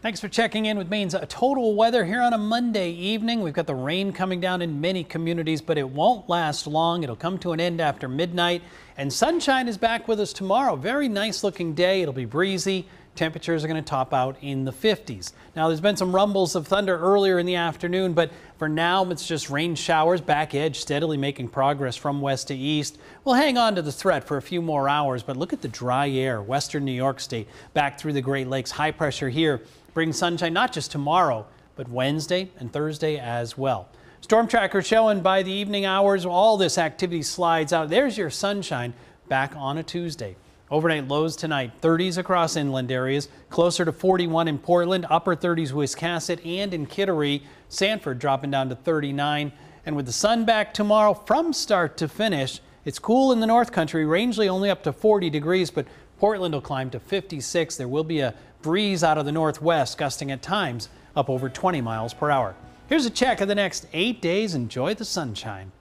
Thanks for checking in with Maine's total weather here on a Monday evening. We've got the rain coming down in many communities, but it won't last long. It'll come to an end after midnight, and sunshine is back with us tomorrow. Very nice looking day. It'll be breezy. Temperatures are going to top out in the 50s. Now, there's been some rumbles of thunder earlier in the afternoon, but for now, it's just rain showers back edge steadily making progress from west to east. We'll hang on to the threat for a few more hours, but look at the dry air. Western New York State back through the Great Lakes. High pressure here brings sunshine not just tomorrow, but Wednesday and Thursday as well. Storm tracker showing by the evening hours, all this activity slides out. There's your sunshine back on a Tuesday. Overnight lows tonight, 30s across inland areas, closer to 41 in Portland, upper 30s Wiscasset and in Kittery. Sanford dropping down to 39. And with the sun back tomorrow from start to finish, it's cool in the North Country, Rangeley only up to 40 degrees, but Portland will climb to 56. There will be a breeze out of the northwest, gusting at times up over 20 miles per hour. Here's a check of the next eight days. Enjoy the sunshine.